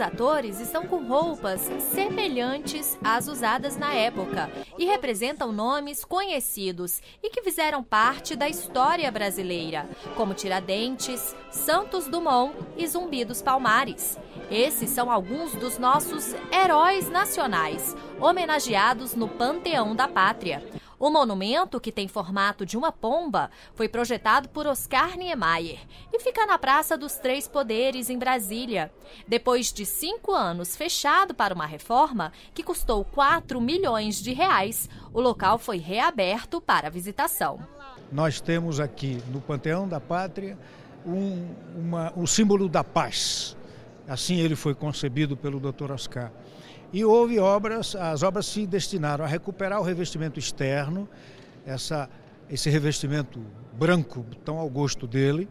atores estão com roupas semelhantes às usadas na época e representam nomes conhecidos e que fizeram parte da história brasileira, como Tiradentes, Santos Dumont e Zumbi dos Palmares. Esses são alguns dos nossos heróis nacionais, homenageados no Panteão da Pátria. O monumento, que tem formato de uma pomba, foi projetado por Oscar Niemeyer e fica na Praça dos Três Poderes, em Brasília. Depois de cinco anos fechado para uma reforma, que custou 4 milhões de reais, o local foi reaberto para visitação. Nós temos aqui no Panteão da Pátria um, uma, um símbolo da paz. Assim ele foi concebido pelo Dr. Oscar. E houve obras, as obras se destinaram a recuperar o revestimento externo, essa, esse revestimento branco, tão ao gosto dele,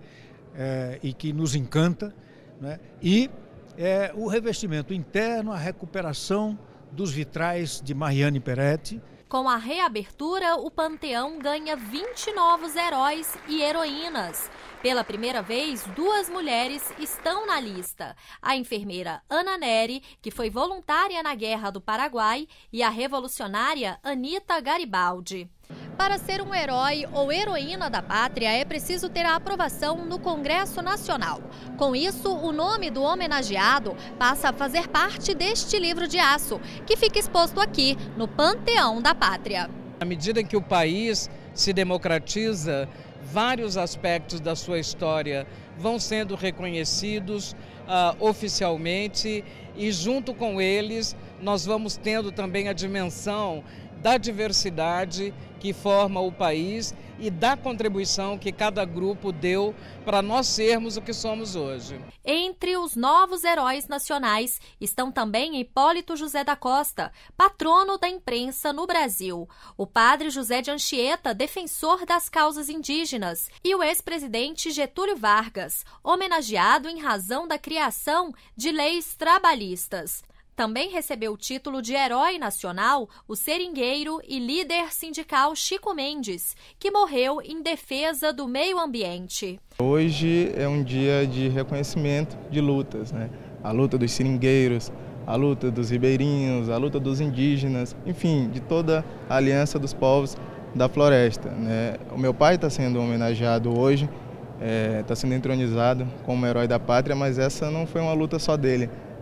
é, e que nos encanta, né? e é, o revestimento interno, a recuperação dos vitrais de Mariane Peretti, com a reabertura, o Panteão ganha 20 novos heróis e heroínas. Pela primeira vez, duas mulheres estão na lista: a enfermeira Ana Neri, que foi voluntária na Guerra do Paraguai, e a revolucionária Anita Garibaldi. Para ser um herói ou heroína da pátria, é preciso ter a aprovação no Congresso Nacional. Com isso, o nome do homenageado passa a fazer parte deste livro de aço, que fica exposto aqui, no Panteão da Pátria. À medida que o país se democratiza, vários aspectos da sua história vão sendo reconhecidos uh, oficialmente e, junto com eles, nós vamos tendo também a dimensão da diversidade que forma o país e da contribuição que cada grupo deu para nós sermos o que somos hoje. Entre os novos heróis nacionais estão também Hipólito José da Costa, patrono da imprensa no Brasil, o padre José de Anchieta, defensor das causas indígenas, e o ex-presidente Getúlio Vargas, homenageado em razão da criação de leis trabalhistas. Também recebeu o título de Herói Nacional o seringueiro e líder sindical Chico Mendes, que morreu em defesa do meio ambiente. Hoje é um dia de reconhecimento de lutas, né? A luta dos seringueiros, a luta dos ribeirinhos, a luta dos indígenas, enfim, de toda a aliança dos povos da floresta. Né? O meu pai está sendo homenageado hoje, está é, tá sendo entronizado como herói da pátria, mas essa não foi uma luta só dele